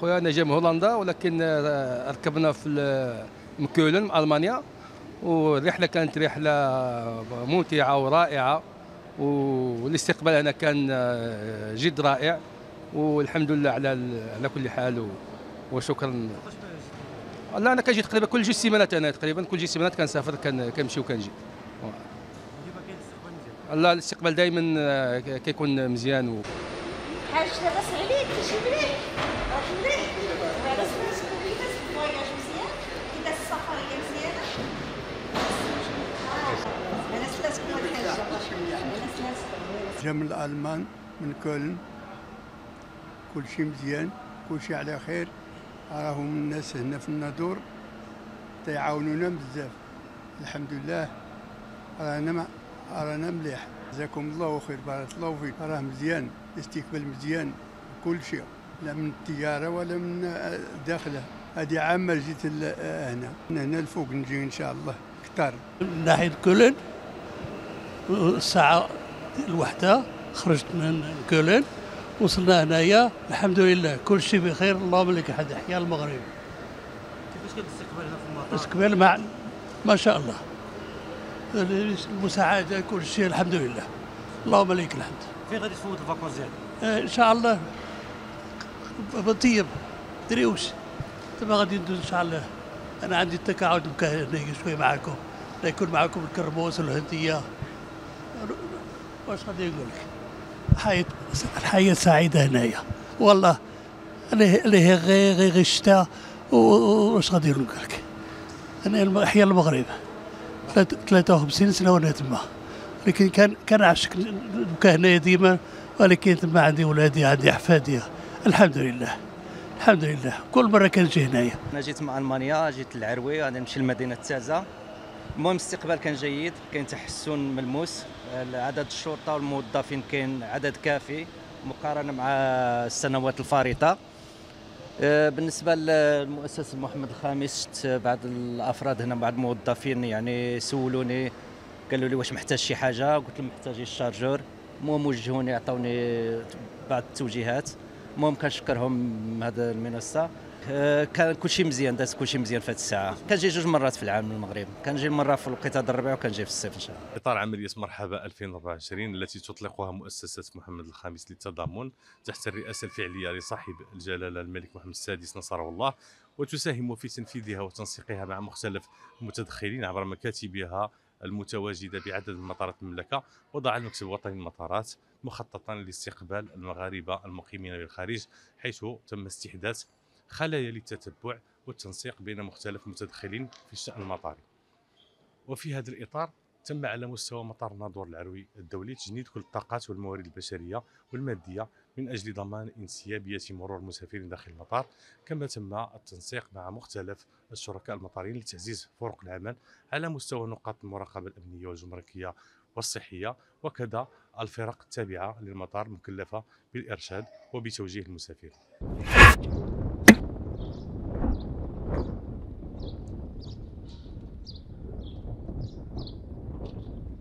اخويا أنا جاي من هولندا ولكن آه، ركبنا في ال- من كولن من ألمانيا. والرحلة كانت رحلة ممتعة ورائعة والاستقبال هنا كان آه، جد رائع. والحمد لله على على كل حال وشكرا. لا أنا كنجي تقريبا كل جوج سيمانات أنا تقريبا كل جوج سيمانات كنسافر كن- كنمشي وكنجي. لا الاستقبال دائما كيكون مزيان و... حاج لاباس عليك كلشي مليح جا من الألمان من كولن. كل شيء مزيان كل شيء على خير. راهم الناس هنا في النادور تيعاونونا بزاف. الحمد لله. رانا رانا مليح. جزاكم الله خير. بارك الله فيك. راه مزيان. استقبال مزيان. كل شيء لا من الطياره ولا من آه، داخله هذه عامة جيت آه، هنا. من هنا الفوق نجي إن شاء الله. كتار. من ناحية كولن الساعة الوحدة خرجت من كولن وصلنا هنايا. الحمد لله كل شيء بخير. اللهم لك الحمد. احيا المغرب. كيفاش كان الاستقبال هنا في المطار؟ استقبال مع ما شاء الله. المساعدة كل شيء الحمد لله. اللهم لك الحمد. فين غادي تفوت ال vacances ديالك؟ إن شاء الله. بطيب. دريوش. تما غادي ندوز إن شاء الله. أنا عندي التقاعد هنا شوي معكم نكون معكم الكرموس والهنديه واش غادي نقول لك؟ حياة الحياة سعيدة هنايا. والله اللي هي غير غير الشتاء. واش غادي نقول لك؟ أنا احيا المغرب. ثلاث- 53 سنة وأنا تما. لكن كان كان عشق نبقى هنايا ديما. ولكن تما عندي ولادي عندي أحفادي. الحمد لله. الحمد لله. كل مرة كنجي هنايا. أنا جيت من ألمانيا جيت للعروي غادي نمشي لمدينة تازا المهم الاستقبال كان جيد كاين تحسن ملموس عدد الشرطة والموظفين كاين عدد كافي مقارنة مع السنوات الفارطة. آه، بالنسبة للمؤسسه محمد الخامس شفت بعض الأفراد هنا بعض الموظفين يعني سولوني قالوا لي واش محتاج شي حاجة. قلت لهم محتاج الشارجور. المهم وجهوني عطاوني بعض التوجيهات. المهم كنشكرهم هذا المنصة. آه، كان كل شيء مزيان داز كل شيء مزيان في هذه الساعة. كنجي جوج مرات في العام للمغرب. كنجي مرة في الوقيته ديال الربيع وكنجي في الصيف إن شاء الله. إطار عملية مرحبا 2024 التي تطلقها مؤسسة محمد الخامس للتضامن تحت الرئاسة الفعلية لصاحب الجلالة الملك محمد السادس نصره الله وتساهم في تنفيذها وتنسيقها مع مختلف المتدخلين عبر مكاتبها المتواجدة بعدد من مطارات المملكة. وضع المكتب الوطني للمطارات مخططا لاستقبال المغاربة المقيمين بالخارج حيث تم استحداث خلايا للتتبع والتنسيق بين مختلف المتدخلين في الشأن المطاري. وفي هذا الإطار تم على مستوى مطار ناظور العروي الدولي تجنيد كل الطاقات والموارد البشرية والمادية من أجل ضمان انسيابيه مرور المسافرين داخل المطار كما تم التنسيق مع مختلف الشركاء المطاريين لتعزيز فرق العمل على مستوى نقاط المراقبة الأمنية والجمركية والصحية وكذا الفرق التابعة للمطار مكلفة بالإرشاد وبتوجيه المسافرين.